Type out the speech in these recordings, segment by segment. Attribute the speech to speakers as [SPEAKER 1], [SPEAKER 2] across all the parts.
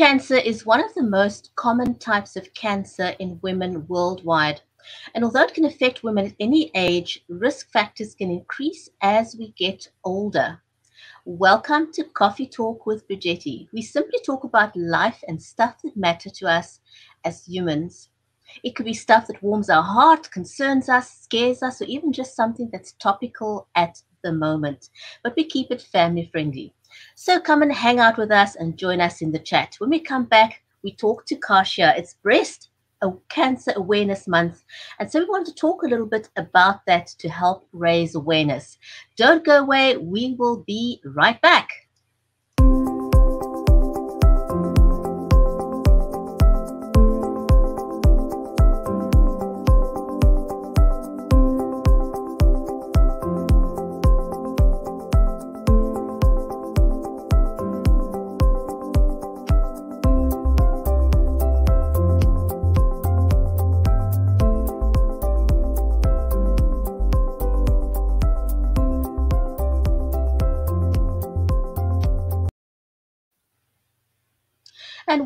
[SPEAKER 1] cancer is one of the most common types of cancer in women worldwide. And although it can affect women at any age, risk factors can increase as we get older. Welcome to Coffee Talk with Bridgetti. We simply talk about life and stuff that matter to us as humans. It could be stuff that warms our heart, concerns us, scares us, or even just something that's topical at the moment. But we keep it family friendly. So come and hang out with us and join us in the chat. When we come back, we talk to Kasia. It's Breast Cancer Awareness Month. And so we want to talk a little bit about that to help raise awareness. Don't go away. We will be right back.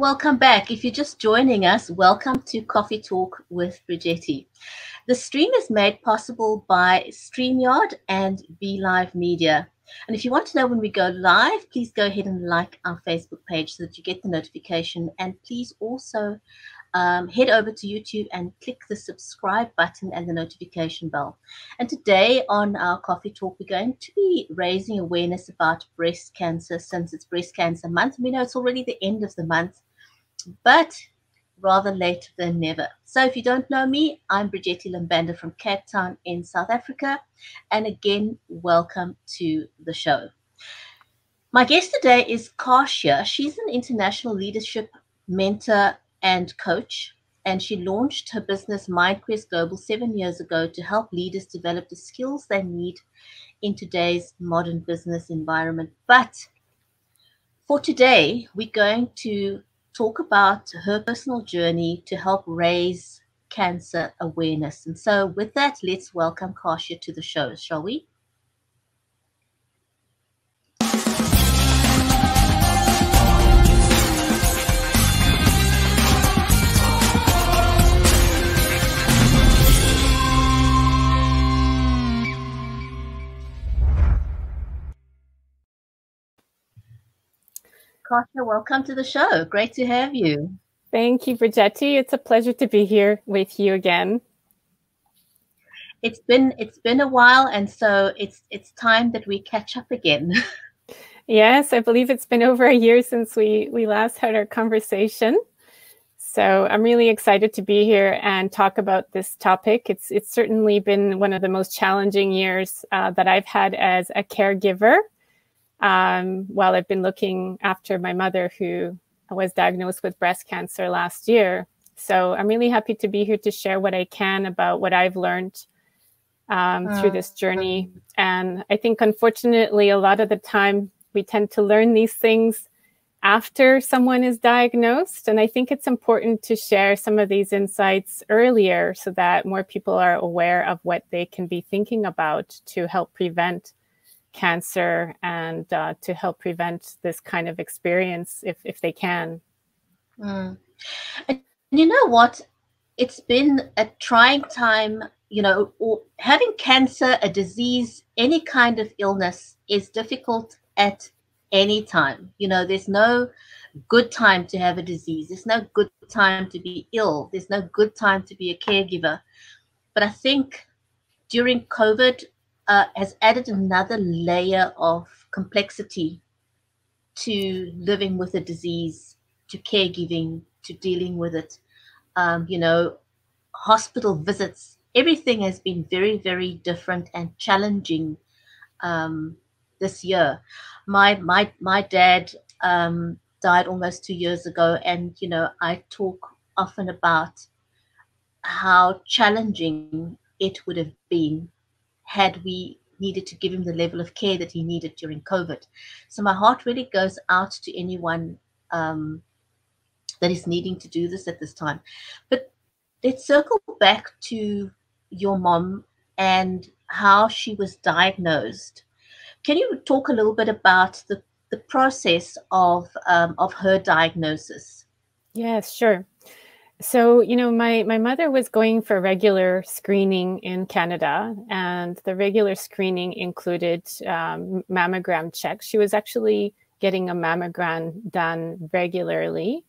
[SPEAKER 1] Welcome back. If you're just joining us, welcome to Coffee Talk with Bridgetti. The stream is made possible by StreamYard and BLive Media. And if you want to know when we go live, please go ahead and like our Facebook page so that you get the notification. And please also um, head over to YouTube and click the subscribe button and the notification bell. And today on our Coffee Talk, we're going to be raising awareness about breast cancer since it's Breast Cancer Month. We know it's already the end of the month, but rather late than never. So if you don't know me, I'm Bridgetti Lim Banda from Cape Town in South Africa. And again, welcome to the show. My guest today is Kasia. She's an international leadership mentor and coach. And she launched her business MindQuest Global seven years ago to help leaders develop the skills they need in today's modern business environment. But for today, we're going to talk about her personal journey to help raise cancer awareness. And so, with that, let's welcome Kasia to the show, shall we? Kasia, welcome to the show. Great to have you.
[SPEAKER 2] Thank you, Bridgetti. It's a pleasure to be here with you again.
[SPEAKER 1] It's been it's been a while, and so it's it's time that we catch up again.
[SPEAKER 2] yes, I believe it's been over a year since we we last had our conversation. So I'm really excited to be here and talk about this topic. It's it's certainly been one of the most challenging years uh, that I've had as a caregiver um, while I've been looking after my mother who was diagnosed with breast cancer last year. So I'm really happy to be here to share what I can about what I've learned um, through this ah, journey. And I think, unfortunately, a lot of the time we tend to learn these things after someone is diagnosed. And I think it's important to share some of these insights earlier so that more people are aware of what they can be thinking about to help prevent cancer and uh, to help prevent this kind of experience if, if they can.
[SPEAKER 1] Mm. And you know what? It's been a trying time, you know, having cancer, a disease, any kind of illness is difficult at any time. You know, there's no good time to have a disease. There's no good time to be ill. There's no good time to be a caregiver. But I think during COVID, uh, has added another layer of complexity to living with a disease, to caregiving, to dealing with it. Um, you know, hospital visits, everything has been very, very different and challenging um, this year. My my my dad um, died almost two years ago, and you know, I talk often about how challenging it would have been had we needed to give him the level of care that he needed during COVID. So my heart really goes out to anyone um, that is needing to do this at this time. But let's circle back to your mom and how she was diagnosed. Can you talk a little bit about the, the process of um, of her diagnosis.
[SPEAKER 2] Yes, sure. So, you know, my, my mother was going for regular screening in Canada, and the regular screening included um, mammogram checks. She was actually getting a mammogram done regularly.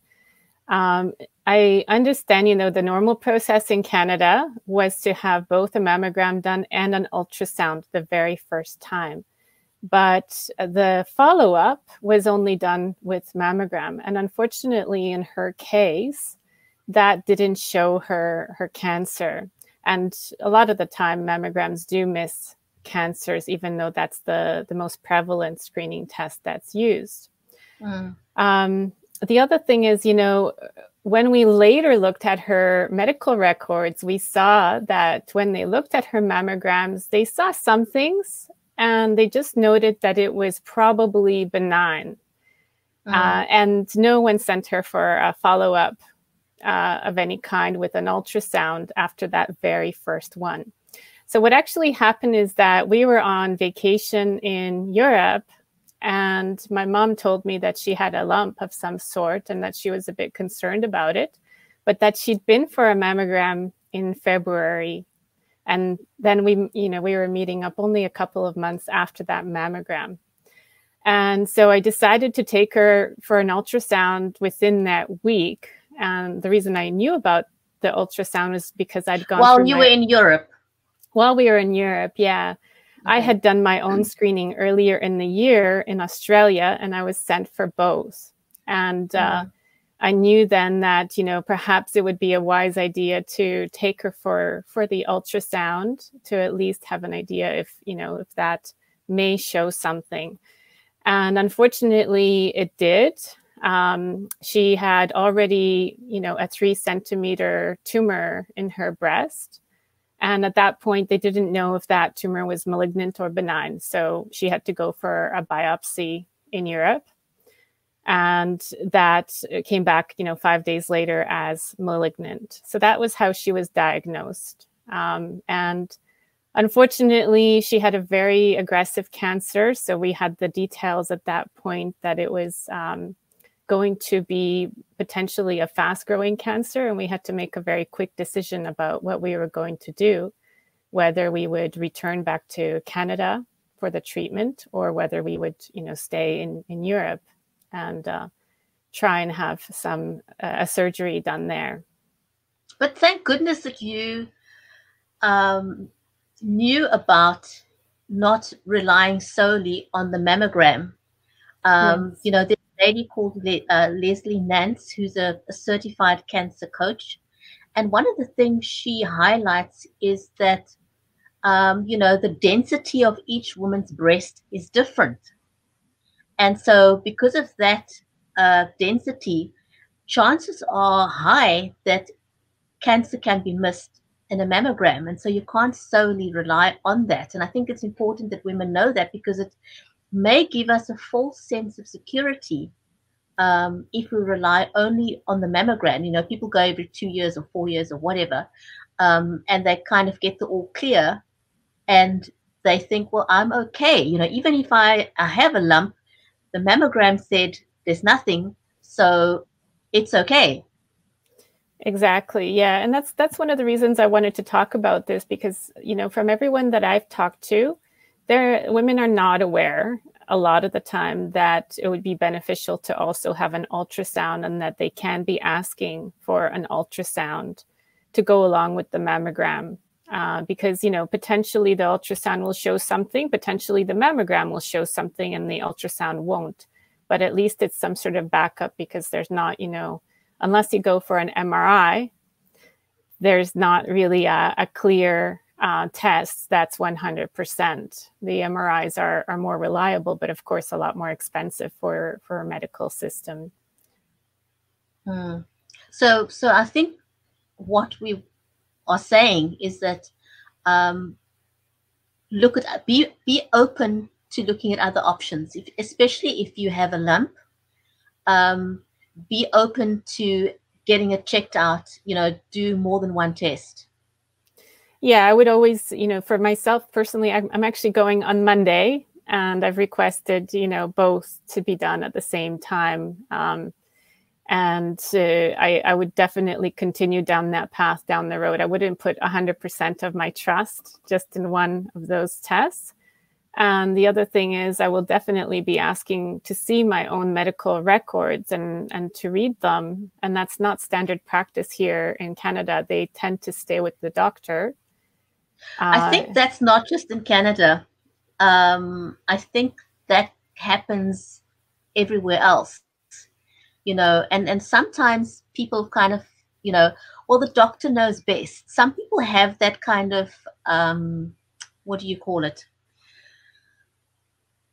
[SPEAKER 2] Um, I understand, you know, the normal process in Canada was to have both a mammogram done and an ultrasound the very first time. But the follow up was only done with mammogram. And unfortunately, in her case, that didn't show her her cancer. And a lot of the time, mammograms do miss cancers, even though that's the, the most prevalent screening test that's used. Mm. Um, the other thing is, you know, when we later looked at her medical records, we saw that when they looked at her mammograms, they saw some things and they just noted that it was probably benign. Mm. Uh, and no one sent her for a follow up uh, of any kind with an ultrasound after that very first one. So, what actually happened is that we were on vacation in Europe, and my mom told me that she had a lump of some sort and that she was a bit concerned about it, but that she'd been for a mammogram in February. And then we, you know, we were meeting up only a couple of months after that mammogram. And so I decided to take her for an ultrasound within that week and the reason I knew about the ultrasound was because I'd gone.
[SPEAKER 1] While you my, were in Europe.
[SPEAKER 2] While we were in Europe, yeah. I had done my own screening earlier in the year in Australia, and I was sent for both. And uh, mm-hmm. I knew then that you know perhaps it would be a wise idea to take her for for the ultrasound to at least have an idea if you know if that may show something. And unfortunately, it did. Um, she had already, you know, a three centimeter tumor in her breast. And at that point, they didn't know if that tumor was malignant or benign. So she had to go for a biopsy in Europe. And that came back, you know, five days later as malignant. So that was how she was diagnosed. Um, and unfortunately, she had a very aggressive cancer. So we had the details at that point that it was um, going to be potentially a fast growing cancer. And we had to make a very quick decision about what we were going to do, whether we would return back to Canada for the treatment or whether we would, you know, stay in, in Europe and uh, try and have some uh, a surgery done there.
[SPEAKER 1] But thank goodness that you um, knew about not relying solely on the mammogram. Um. You know, lady called Le- uh, Leslie Nance, who's a, a certified cancer coach. And one of the things she highlights is that, um, you know, the density of each woman's breast is different. And so, because of that uh, density, chances are high that cancer can be missed in a mammogram. And so, you can't solely rely on that. And I think it's important that women know that because it may give us a false sense of security um, if we rely only on the mammogram. You know, people go every two years or four years or whatever, um, and they kind of get the all clear, and they think, well, I'm okay. You know, even if I, I have a lump, the mammogram said there's nothing, so it's okay.
[SPEAKER 2] Exactly. Yeah, and that's that's one of the reasons I wanted to talk about this because you know, from everyone that I've talked to, there women are not aware a lot of the time that it would be beneficial to also have an ultrasound and that they can be asking for an ultrasound to go along with the mammogram. Uh, because you know potentially the ultrasound will show something potentially the mammogram will show something and the ultrasound won't. But at least it's some sort of backup because there's not you know unless you go for an mri there's not really a, a clear uh, tests, that's 100%. The MRIs are, are more reliable, but of course, a lot more expensive for, for a medical system.
[SPEAKER 1] Mm. So, so I think what we are saying is that um, look at be be open to looking at other options, if, especially if you have a lump. Um, be open to getting it checked out. You know, do more than one test.
[SPEAKER 2] Yeah, I would always, you know, for myself personally, I'm, actually going on Monday and I've requested, you know, both to be done at the same time. Um, and uh, I, I, would definitely continue down that path down the road. I wouldn't put 100% of my trust just in one of those tests. And the other thing is, I will definitely be asking to see my own medical records and, and to read them. And that's not standard practice here in Canada. They tend to stay with the doctor.
[SPEAKER 1] I think uh, that's not just in Canada. Um, I think that happens everywhere else you know and and sometimes people kind of you know well the doctor knows best. Some people have that kind of um what do you call it?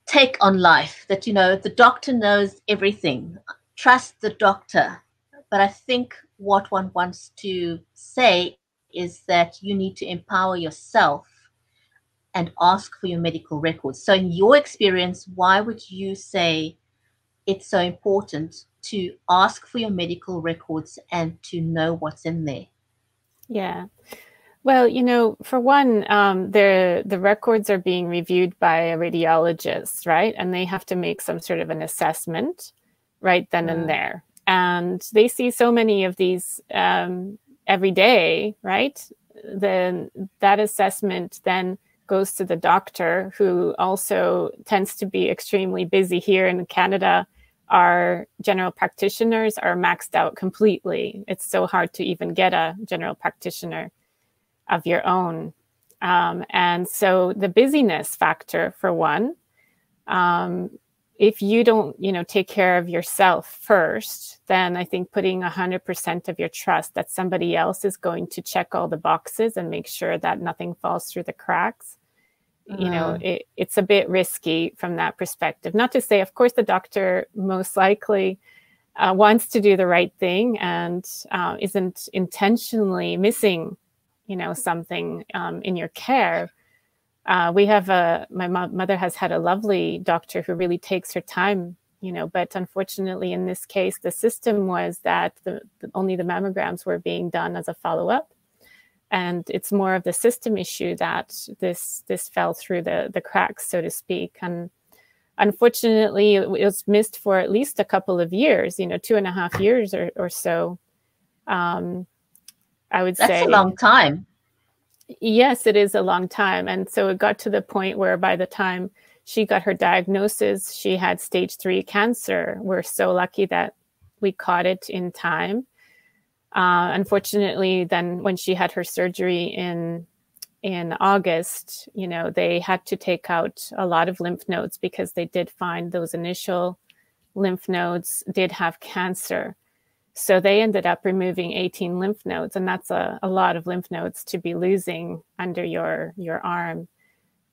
[SPEAKER 1] Take on life that you know the doctor knows everything. Trust the doctor. But i think what one wants to say is that you need to empower yourself and ask for your medical records so in your experience why would you say it's so important to ask for your medical records and to know what's in there?
[SPEAKER 2] Yeah. Well, you know, for one, um, the the records are being reviewed by a radiologist, right? And they have to make some sort of an assessment right then and mm. there. And they see so many of these um, every day, right? Then that assessment then goes to the doctor, who also tends to be extremely busy here in Canada our general practitioners are maxed out completely. It's so hard to even get a general practitioner of your own. Um, and so the busyness factor, for one, um, if you don't, you know, take care of yourself first, then I think putting 100% of your trust that somebody else is going to check all the boxes and make sure that nothing falls through the cracks you know mm. it, it's a bit risky from that perspective not to say of course the doctor most likely uh, wants to do the right thing and uh, isn't intentionally missing you know something um, in your care uh, we have a my mo- mother has had a lovely doctor who really takes her time you know but unfortunately in this case the system was that the, the only the mammograms were being done as a follow-up. And it's more of the system issue that this this fell through the the cracks so to speak. And unfortunately it was missed for at least a couple of years you know two and a half years or, or so. Um, i would say
[SPEAKER 1] That's
[SPEAKER 2] say
[SPEAKER 1] a long time
[SPEAKER 2] yes it is a long time and so it got to the point where by the time she got her diagnosis she had stage three cancer we're so lucky that we caught it in time uh, unfortunately, then when she had her surgery in in August, you know, they had to take out a lot of lymph nodes because they did find those initial lymph nodes did have cancer. So they ended up removing 18 lymph nodes, and that's a, a lot of lymph nodes to be losing under your your arm.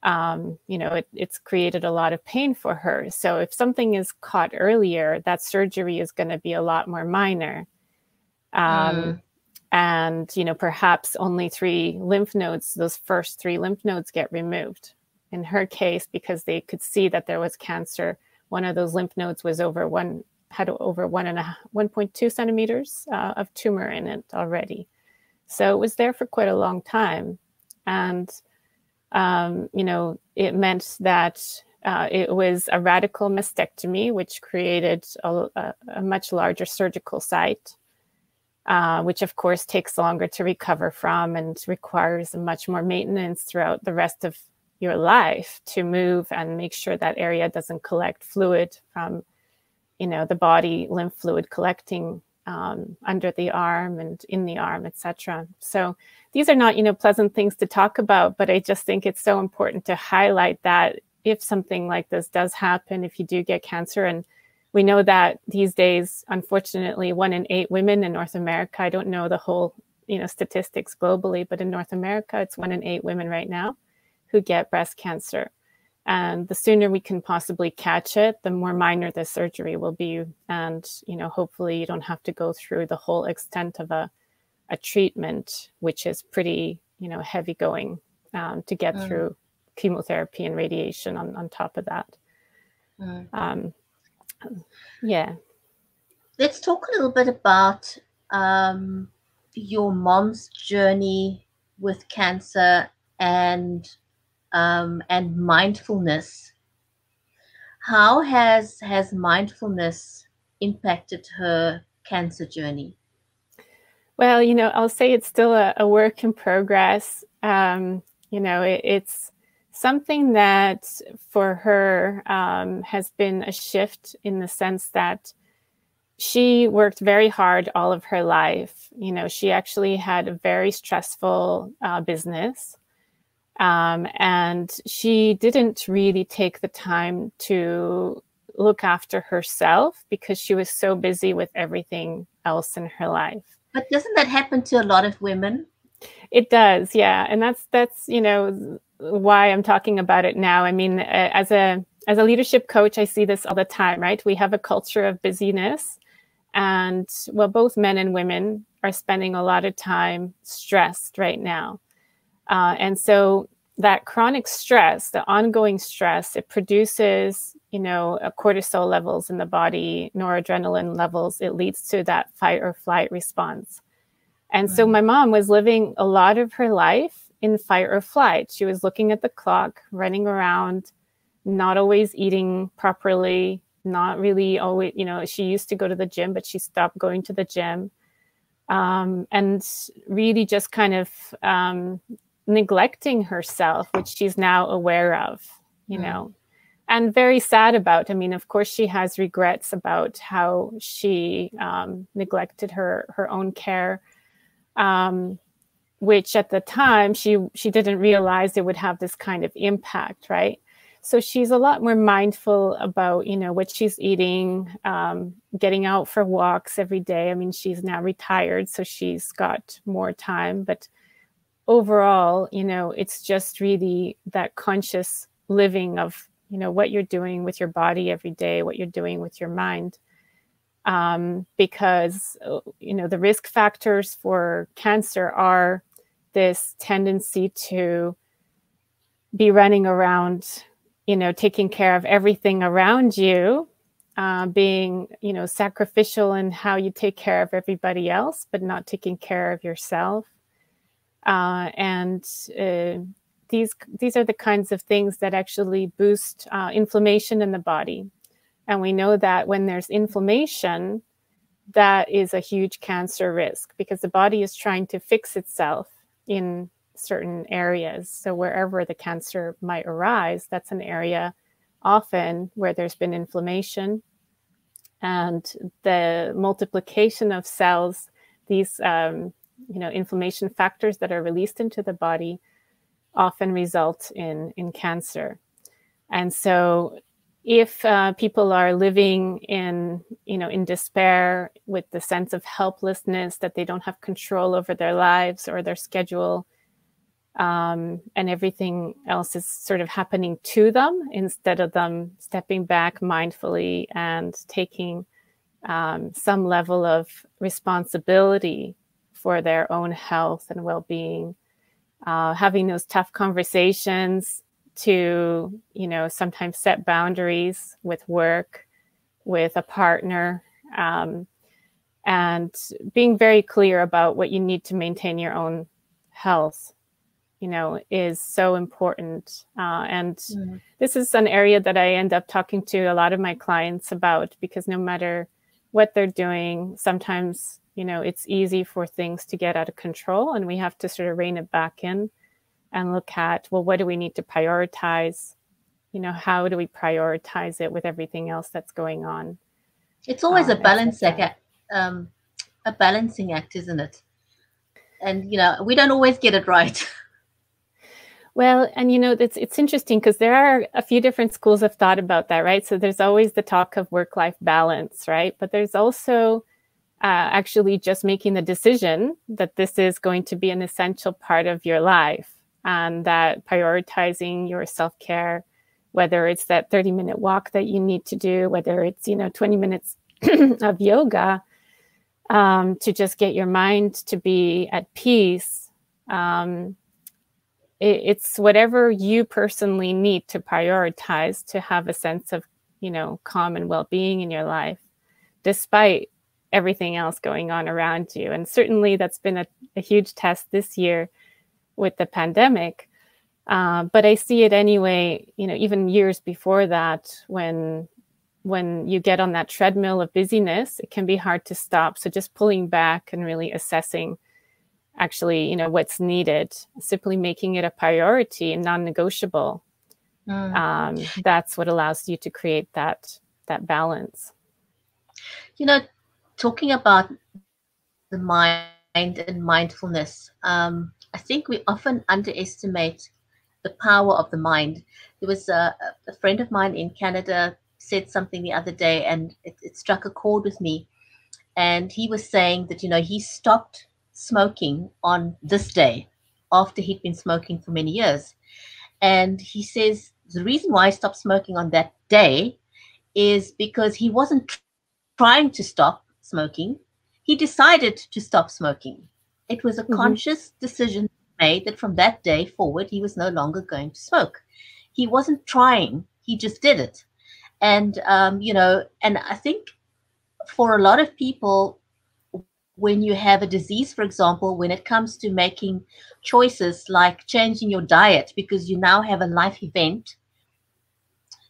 [SPEAKER 2] Um, you know, it, it's created a lot of pain for her. So if something is caught earlier, that surgery is going to be a lot more minor um, mm. and you know perhaps only three lymph nodes those first three lymph nodes get removed in her case because they could see that there was cancer one of those lymph nodes was over one had over one and a 1.2 centimeters uh, of tumor in it already. So it was there for quite a long time. And um, you know it meant that uh, it was a radical mastectomy, which created a, a, a much larger surgical site uh, which of course takes longer to recover from and requires much more maintenance throughout the rest of your life to move and make sure that area doesn't collect fluid from, you know, the body lymph fluid collecting um, under the arm and in the arm, etc. So these are not, you know, pleasant things to talk about, but I just think it's so important to highlight that if something like this does happen, if you do get cancer and we know that these days, unfortunately, one in eight women in North America, I don't know the whole, you know, statistics globally, but in North America, it's one in eight women right now who get breast cancer. And the sooner we can possibly catch it, the more minor the surgery will be. And, you know, hopefully you don't have to go through the whole extent of a, a treatment, which is pretty, you know, heavy going um, to get mm. through chemotherapy and radiation on, on top of that. Mm. Um, yeah.
[SPEAKER 1] Let's talk a little bit about um, your mom's journey with cancer and um, and mindfulness How has has mindfulness impacted her cancer journey?
[SPEAKER 2] Well, you know, I'll say it's still a, a work in progress. Um, you know, it, it's something that for her um, has been a shift in the sense that she worked very hard all of her life. You know, she actually had a very stressful uh, business. Um, and she didn't really take the time to look after herself because she was so busy with everything else in her life.
[SPEAKER 1] But doesn't that happen to a lot of women?
[SPEAKER 2] It does, yeah, and that's that's you know why I'm talking about it now. I mean, as a as a leadership coach, I see this all the time, right? We have a culture of busyness, and well, both men and women are spending a lot of time stressed right now, uh, and so that chronic stress, the ongoing stress, it produces you know, cortisol levels in the body, noradrenaline levels, it leads to that fight or flight response. And so my mom was living a lot of her life in fight or flight. She was looking at the clock, running around, not always eating properly, not really always, you know, she used to go to the gym, but she stopped going to the gym. Um, and really just kind of um, neglecting herself, which she's now aware of, you mm. know and very sad about. I mean, of course, she has regrets about how she um, neglected her her own care, um, which at the time she she didn't realize it would have this kind of impact, right? So she's a lot more mindful about you know what she's eating, um, getting out for walks every day. I mean, she's now retired, so she's got more time, but overall, you know, it's just really that conscious living of you know what you're doing with your body every day what you're doing with your mind. Um, because you know the risk factors for cancer are this tendency to be running around you know taking care of everything around you uh, being you know sacrificial in how you take care of everybody else but not taking care of yourself uh, and uh, these these are the kinds of things that actually boost uh, inflammation in the body. And we know that when there's inflammation that is a huge cancer risk because the body is trying to fix itself in certain areas. So wherever the cancer might arise that's an area often where there's been inflammation. And the multiplication of cells these um, you know inflammation factors that are released into the body often result in, in cancer. And so if uh, people are living in, you know, in despair with the sense of helplessness that they don't have control over their lives or their schedule, um, and everything else is sort of happening to them instead of them stepping back mindfully and taking um, some level of responsibility for their own health and well-being uh, having those tough conversations to you know sometimes set boundaries with work with a partner um, and being very clear about what you need to maintain your own health you know is so important uh, and mm-hmm. this is an area that i end up talking to a lot of my clients about because no matter what they're doing sometimes you know it's easy for things to get out of control and we have to sort of rein it back in and look at well what do we need to prioritize? You know how do we prioritize it with everything else that's going on?
[SPEAKER 1] It's always um, a balance act um, a balancing act isn't it? And you know we don't always get it right.
[SPEAKER 2] Well, and you know, it's it's interesting because there are a few different schools of thought about that, right? So there's always the talk of work-life balance, right? But there's also uh, actually just making the decision that this is going to be an essential part of your life and that prioritizing your self-care whether it's that 30 minute walk that you need to do whether it's you know 20 minutes of yoga um, to just get your mind to be at peace um, it, it's whatever you personally need to prioritize to have a sense of you know calm and well-being in your life despite everything else going on around you. And certainly that's been a, a huge test this year with the pandemic. Uh, but I see it anyway, you know, even years before that, when when you get on that treadmill of busyness, it can be hard to stop. So just pulling back and really assessing actually, you know, what's needed, simply making it a priority and non-negotiable. Mm. Um, that's what allows you to create that that balance.
[SPEAKER 1] You know, talking about the mind and mindfulness, um, I think we often underestimate the power of the mind. There was a, a friend of mine in Canada said something the other day, and it, it struck a chord with me. And he was saying that you know he stopped smoking on this day after he'd been smoking for many years, and he says the reason why he stopped smoking on that day is because he wasn't trying to stop smoking. He decided to stop smoking. It was a mm-hmm. conscious decision made that from that day forward, he was no longer going to smoke. He wasn't trying, he just did it. And, um, you know, and I think for a lot of people, when you have a disease, for example, when it comes to making choices like changing your diet because you now have a life event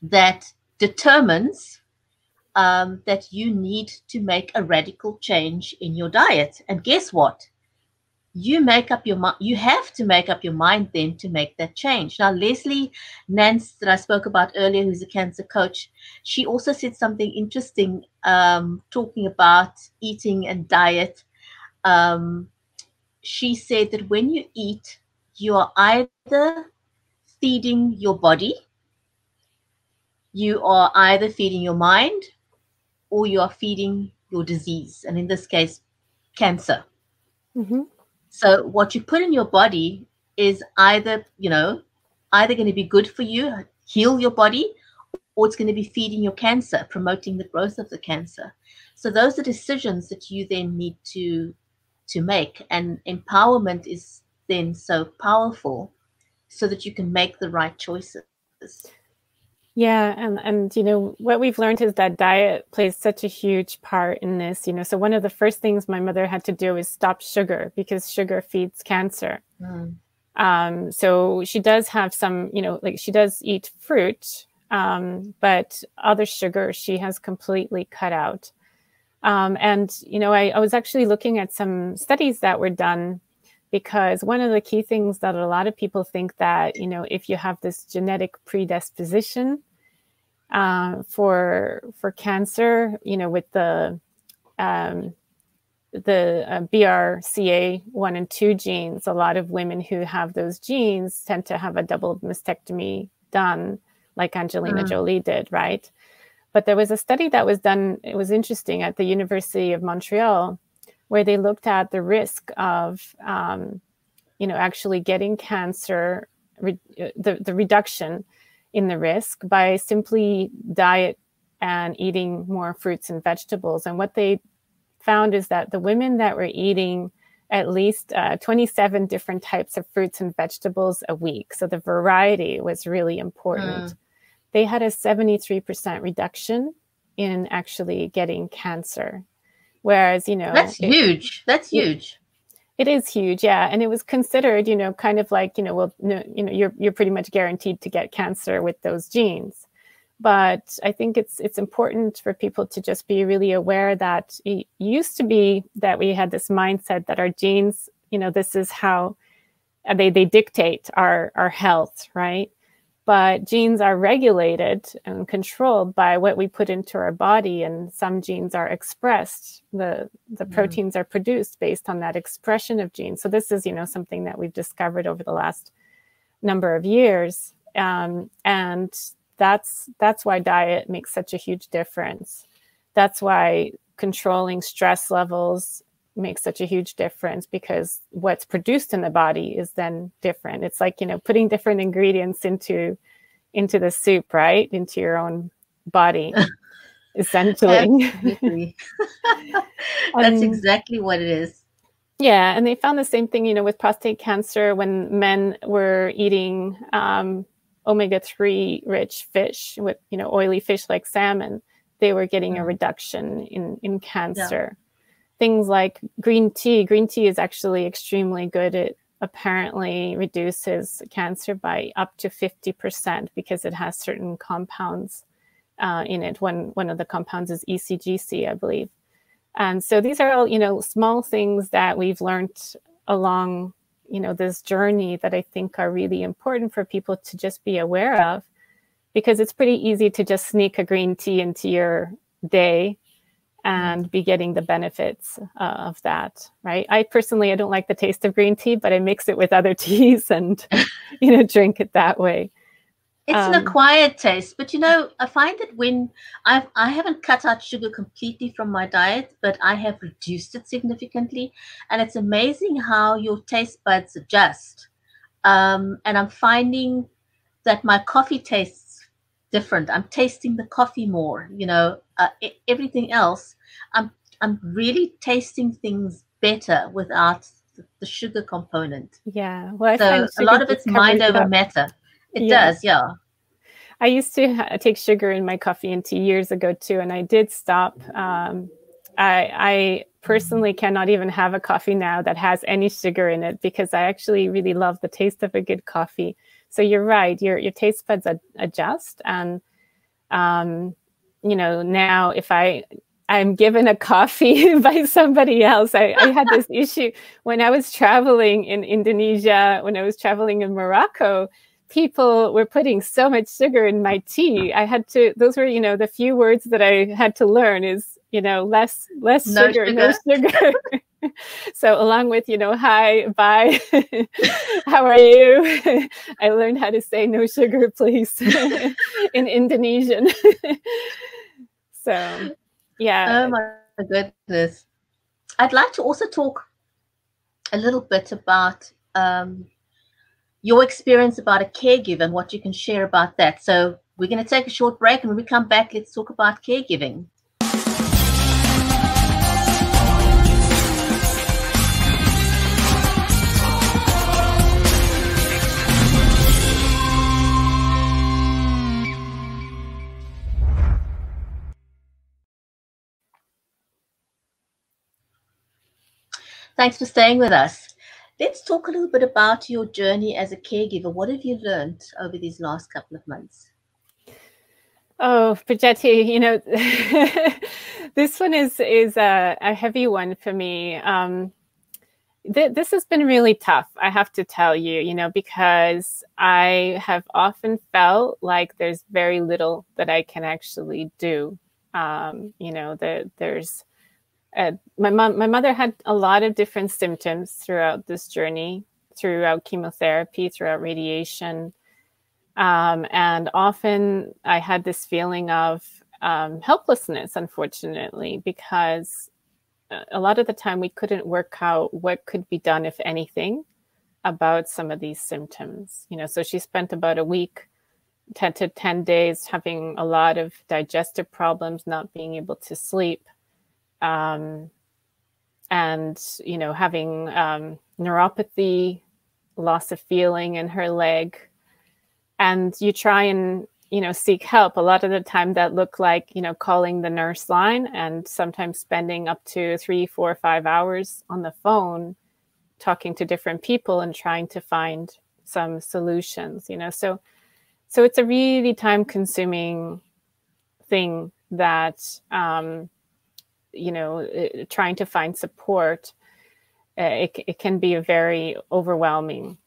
[SPEAKER 1] that determines um, that you need to make a radical change in your diet. And guess what? You make up your mind. You have to make up your mind then to make that change. Now, Leslie Nance, that I spoke about earlier, who's a cancer coach, she also said something interesting, um, talking about eating and diet. Um, she said that when you eat, you are either feeding your body you are either feeding your mind or you are feeding your disease, and in this case, cancer. Mm-hmm. So, what you put in your body is either, you know, either going to be good for you, heal your body, or it's going to be feeding your cancer, promoting the growth of the cancer. So, those are decisions that you then need to to make, and empowerment is then so powerful, so that you can make the right choices.
[SPEAKER 2] Yeah, and and you know what we've learned is that diet plays such a huge part in this. You know, so one of the first things my mother had to do is stop sugar because sugar feeds cancer. Mm. Um, so she does have some, you know, like she does eat fruit, um, but other sugar she has completely cut out. Um, and you know, I, I was actually looking at some studies that were done because one of the key things that a lot of people think that you know if you have this genetic predisposition uh, for for cancer you know with the um, the uh, BRCA1 and 2 genes, a lot of women who have those genes tend to have a double mastectomy done, like Angelina mm. Jolie did, right? But there was a study that was done, it was interesting, at the University of Montreal, where they looked at the risk of, um, you know, actually getting cancer, re- the, the reduction in the risk by simply diet and eating more fruits and vegetables. And what they found is that the women that were eating at least uh, 27 different types of fruits and vegetables a week, so the variety was really important. Mm. They had a 73% reduction in actually getting cancer Whereas, you know,
[SPEAKER 1] that's it, huge. That's huge.
[SPEAKER 2] It is huge, yeah, and it was considered, you know, kind of like, you know, well, no, you know, you're you're pretty much guaranteed to get cancer with those genes. But I think it's it's important for people to just be really aware that it used to be that we had this mindset that our genes, you know, this is how they they dictate our our health, right? But genes are regulated and controlled by what we put into our body and some genes are expressed. The the mm. proteins are produced based on that expression of genes. So this is you know something that we've discovered over the last number of years um, and that's that's why diet makes such a huge difference. That's why controlling stress levels makes such a huge difference because what's produced in the body is then different. It's like, you know, putting different ingredients into into the soup, right? Into your own body. essentially.
[SPEAKER 1] That's um, exactly what it is.
[SPEAKER 2] Yeah, and they found the same thing, you know, with prostate cancer when men were eating um, omega-3 rich fish with, you know, oily fish like salmon, they were getting a mm. reduction in in cancer. Yeah things like green tea. Green tea is actually extremely good It apparently reduces cancer by up to 50% because it has certain compounds uh, in it. One, one of the compounds is ECGC, I believe. And so these are all, you know, small things that we've learned along, you know, this journey that I think are really important for people to just be aware of because it's pretty easy to just sneak a green tea into your day and be getting the benefits uh, of that right? I personally i don't like the taste of green tea but i mix it with other teas and you know drink it that way.
[SPEAKER 1] It's um, an acquired taste but you know i find that when i've i haven't cut out sugar completely from my diet but i have reduced it significantly and it's amazing how your taste buds adjust. Um, and i'm finding that my coffee tastes different. I'm tasting the coffee more. You know, uh, everything else, I'm I'm really tasting things better without the, the sugar component.
[SPEAKER 2] Yeah,
[SPEAKER 1] well, I so a lot of it's mind over matter. It yeah. does, yeah.
[SPEAKER 2] I used to ha- take sugar in my coffee and tea years ago too, and I did stop. Um, I, I personally cannot even have a coffee now that has any sugar in it because I actually really love the taste of a good coffee. So you're right. Your your taste buds ad- adjust, and um, you know now if I I'm given a coffee by somebody else. I, I had this issue when I was traveling in Indonesia, when I was traveling in Morocco. People were putting so much sugar in my tea. I had to, those were, you know, the few words that I had to learn is, you know, less, less no sugar, sugar, no sugar. so along with you know hi bye how are you? I learned how to say no sugar please in indonesian. So yeah.
[SPEAKER 1] Oh my goodness. I'd like to also talk a little bit about um, your experience about a caregiver and what you can share about that. So we're going to take a short break and when we come back let's talk about caregiving Thanks for staying with us. Let's talk a little bit about your journey as a caregiver. What have you learned over these last couple of months?
[SPEAKER 2] Oh, Bridgetti, you know, this one is is a, a, heavy one for me. Um, th- this has been really tough, I have to tell you, you know, because I have often felt like there's very little that I can actually do. Um, you know, that there's uh, my mom, my mother had a lot of different symptoms throughout this journey, throughout chemotherapy, throughout radiation, um, and often I had this feeling of um, helplessness, unfortunately, because uh, a lot of the time we couldn't work out what could be done, if anything, about some of these symptoms. You know, so she spent about a week 10 to 10 days having a lot of digestive problems, not being able to sleep um, and you know having um, neuropathy, loss of feeling in her leg, and you try and you know seek help. A lot of the time that look like you know calling the nurse line and sometimes spending up to three, four, five hours on the phone talking to different people and trying to find some solutions. You know, so so it's a really time consuming thing that um, you know, uh, trying to find support, uh, it, it can be a very overwhelming.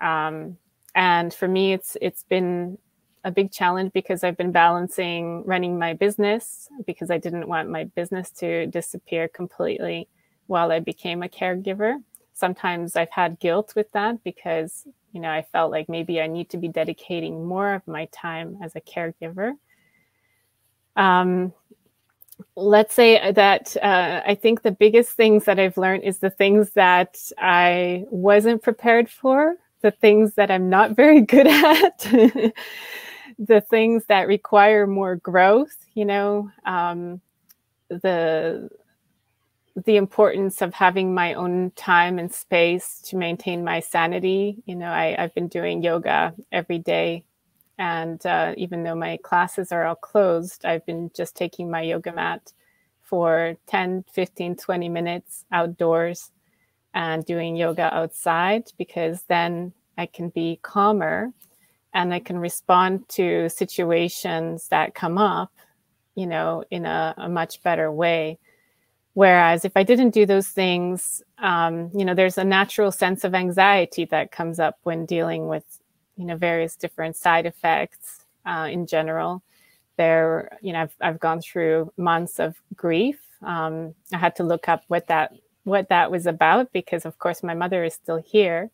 [SPEAKER 2] Um, and for me, it's it's been a big challenge because I've been balancing running my business because I didn't want my business to disappear completely while I became a caregiver. Sometimes I've had guilt with that because, you know, I felt like maybe I need to be dedicating more of my time as a caregiver. Um, let's say that uh, I think the biggest things that I've learned is the things that I wasn't prepared for, the things that I'm not very good at, the things that require more growth, you know, um, the the importance of having my own time and space to maintain my sanity. You know, I, I've been doing yoga every day and uh, even though my classes are all closed, I've been just taking my yoga mat for 10, 15, 20 minutes outdoors and doing yoga outside because then I can be calmer and I can respond to situations that come up, you know, in a, a much better way. Whereas if I didn't do those things, um, you know, there's a natural sense of anxiety that comes up when dealing with, you know, various different side effects uh, in general. There, you know, I've, I've gone through months of grief. Um, I had to look up what that what that was about because, of course, my mother is still here,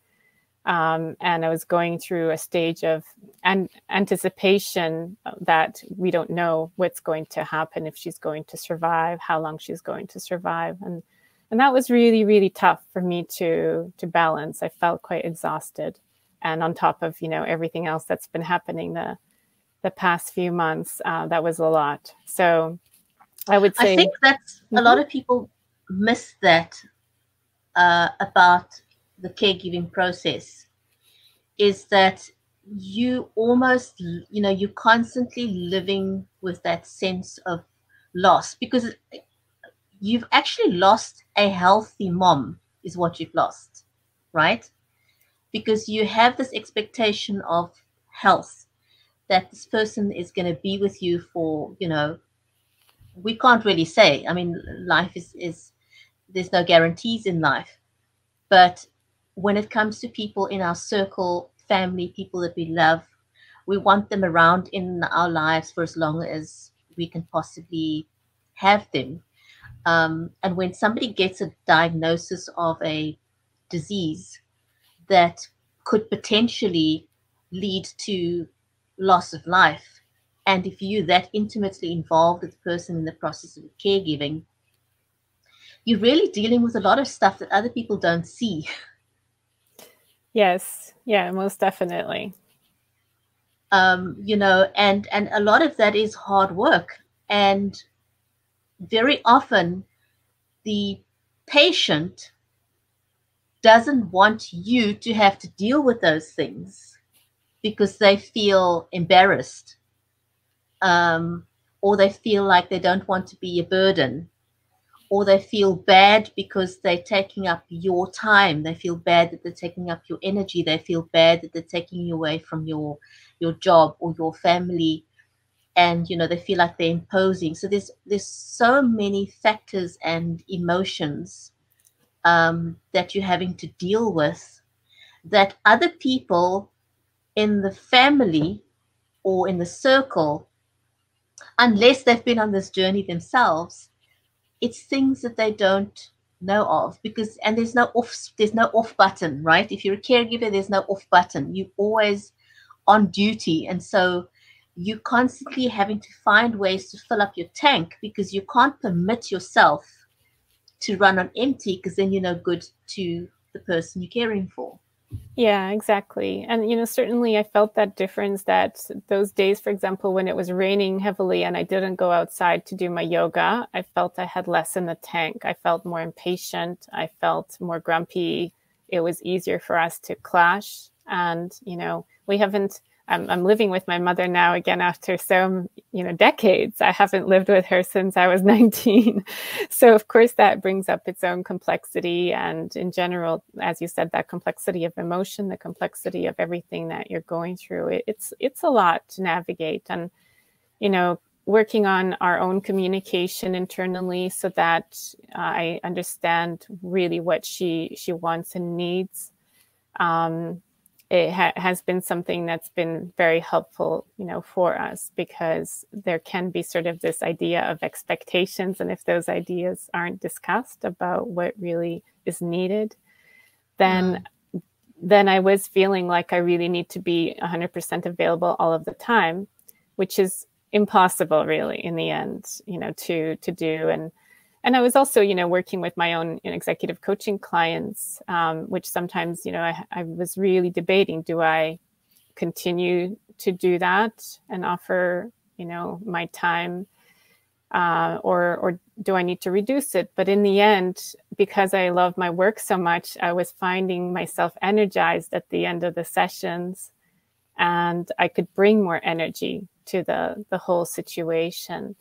[SPEAKER 2] um, and I was going through a stage of an- anticipation that we don't know what's going to happen if she's going to survive, how long she's going to survive, and and that was really really tough for me to to balance. I felt quite exhausted, and on top of you know everything else that's been happening the the past few months, uh, that was a lot. So I would say
[SPEAKER 1] I think that's mm-hmm. a lot of people miss that uh, about the caregiving process is that you almost you know you're constantly living with that sense of loss because you've actually lost a healthy mom is what you've lost right because you have this expectation of health that this person is going to be with you for you know we can't really say i mean life is is there's no guarantees in life but when it comes to people in our circle, family, people that we love, we want them around in our lives for as long as we can possibly have them. Um, and when somebody gets a diagnosis of a disease that could potentially lead to loss of life, and if you're that intimately involved with the person in the process of caregiving, you're really dealing with a lot of stuff that other people don't see.
[SPEAKER 2] Yes, yeah, most definitely.
[SPEAKER 1] Um, you know, and and a lot of that is hard work, and very often the patient doesn't want you to have to deal with those things because they feel embarrassed um, or they feel like they don't want to be a burden or they feel bad because they're taking up your time. They feel bad that they're taking up your energy. They feel bad that they're taking you away from your your job or your family. And you know they feel like they're imposing. So there's there's so many factors and emotions um, that you're having to deal with that other people in the family or in the circle unless they've been on this journey themselves it's things that they don't know of because and there's no off there's no off button right? If you're a caregiver there's no off button. You're always on duty. And so you're constantly having to find ways to fill up your tank because you can't permit yourself to run on empty because then you're no good to the person you're caring for
[SPEAKER 2] yeah, exactly. And, you know, certainly I felt that difference that those days, for example, when it was raining heavily and I didn't go outside to do my yoga, I felt I had less in the tank. I felt more impatient. I felt more grumpy. It was easier for us to clash. And, you know, we haven't I'm, I'm living with my mother now again after so you know decades. I haven't lived with her since i was 19 so of course that brings up its own complexity and in general as you said that complexity of emotion the complexity of everything that you're going through. It, it's it's a lot to navigate and you know working on our own communication internally so that uh, i understand really what she she wants and needs. Um, it ha- has been something that's been very helpful, you know, for us because there can be sort of this idea of expectations, and if those ideas aren't discussed about what really is needed, then mm. then I was feeling like I really need to be 100% available all of the time, which is impossible, really, in the end, you know, to to do and and I was also, you know, working with my own you know, executive coaching clients, um, which sometimes, you know, I, I, was really debating: do I continue to do that and offer, you know, my time, uh, or or do I need to reduce it? But in the end, because I love my work so much, I was finding myself energized at the end of the sessions, and I could bring more energy to the the whole situation.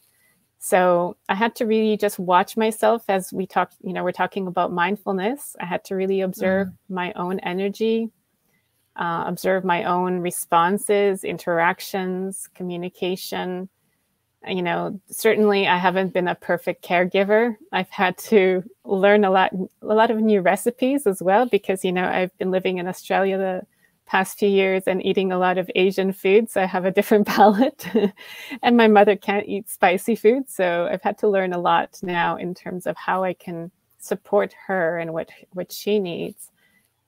[SPEAKER 2] So I had to really just watch myself as we talked, you know, we're talking about mindfulness. I had to really observe mm-hmm. my own energy, uh, observe my own responses, interactions, communication. You know, certainly I haven't been a perfect caregiver. I've had to learn a lot, a lot of new recipes as well, because, you know, I've been living in Australia the past few years and eating a lot of Asian food. So I have a different palate. and my mother can't eat spicy food. So I've had to learn a lot now in terms of how I can support her and what, what she needs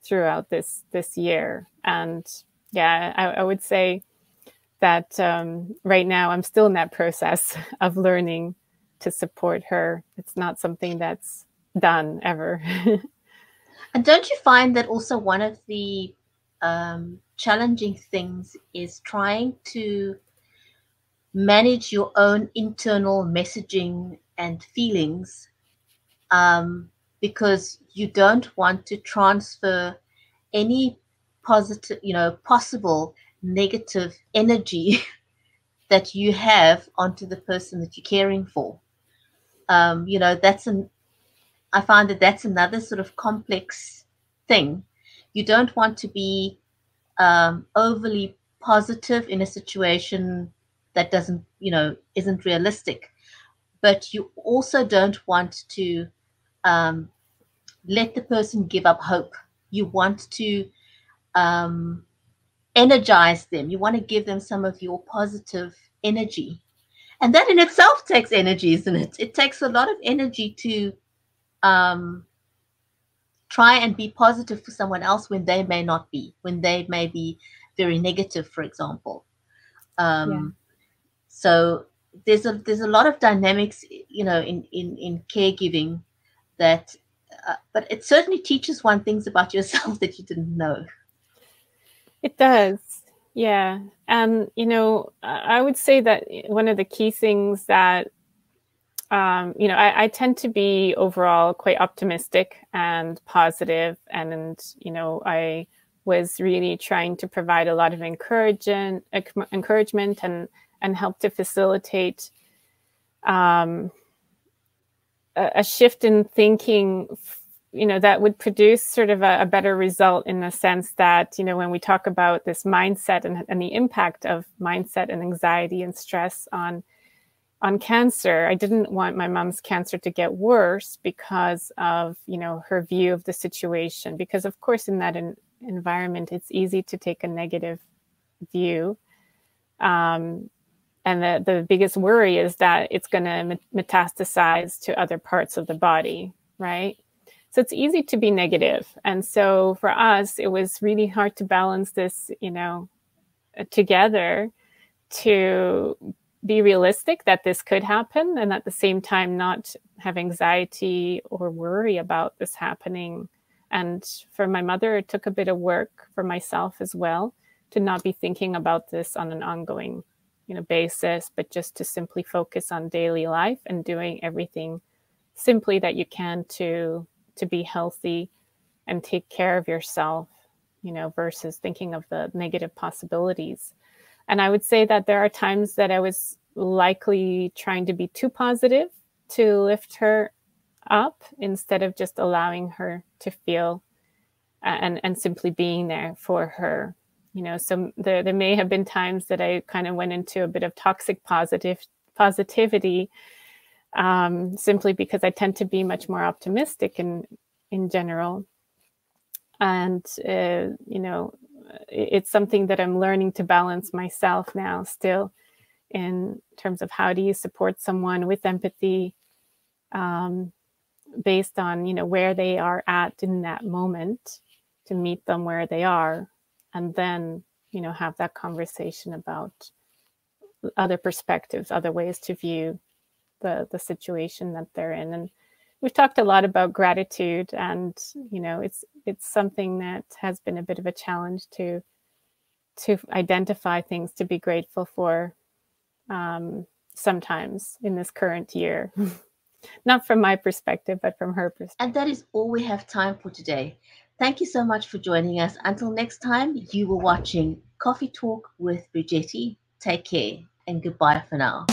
[SPEAKER 2] throughout this, this year. And yeah, I, I would say that um, right now I'm still in that process of learning to support her. It's not something that's done ever.
[SPEAKER 1] and don't you find that also one of the um, challenging things is trying to manage your own internal messaging and feelings um, because you don't want to transfer any positive, you know, possible negative energy that you have onto the person that you're caring for. Um, you know, that's an, I find that that's another sort of complex thing you don't want to be um, overly positive in a situation that doesn't, you know, isn't realistic. But you also don't want to um, let the person give up hope. You want to um, energize them. You want to give them some of your positive energy. And that in itself takes energy, isn't it? It takes a lot of energy to um, try and be positive for someone else when they may not be, when they may be very negative, for example. Um, yeah. So there's a there's a lot of dynamics, you know, in in in caregiving that, uh, but it certainly teaches one things about yourself that you didn't know.
[SPEAKER 2] It does. Yeah. And, you know, I would say that one of the key things that um, you know, I, I, tend to be overall quite optimistic and positive, and, you know, I was really trying to provide a lot of encouragement, encouragement, and and help to facilitate um, a, a, shift in thinking. You know, that would produce sort of a, a, better result in the sense that you know when we talk about this mindset and, and the impact of mindset and anxiety and stress on on cancer, I didn't want my mom's cancer to get worse because of, you know, her view of the situation. Because of course, in that environment, it's easy to take a negative view. Um, and the, the biggest worry is that it's going to metastasize to other parts of the body, right? So it's easy to be negative. And so for us, it was really hard to balance this, you know, together to be realistic that this could happen and at the same time not have anxiety or worry about this happening. And for my mother, it took a bit of work for myself as well to not be thinking about this on an ongoing you know basis but just to simply focus on daily life and doing everything simply that you can to to be healthy and take care of yourself you know versus thinking of the negative possibilities and I would say that there are times that I was likely trying to be too positive to lift her up instead of just allowing her to feel and and simply being there for her you know? So there there may have been times that i kind of went into a bit of toxic positive positivity um, simply because i tend to be much more optimistic in in general and uh, you know it's something that I'm learning to balance myself now still in terms of how do you support someone with empathy um, based on you know where they are at in that moment to meet them where they are and then you know have that conversation about other perspectives other ways to view the the situation that they're in. And we've talked a lot about gratitude and you know it's it's something that has been a bit of a challenge to to identify things to be grateful for um, sometimes in this current year. Not from my perspective but from her perspective.
[SPEAKER 1] and that is all we have time for today. Thank you so much for joining us. Until next time you were watching coffee talk with Bridgetti take care and goodbye for now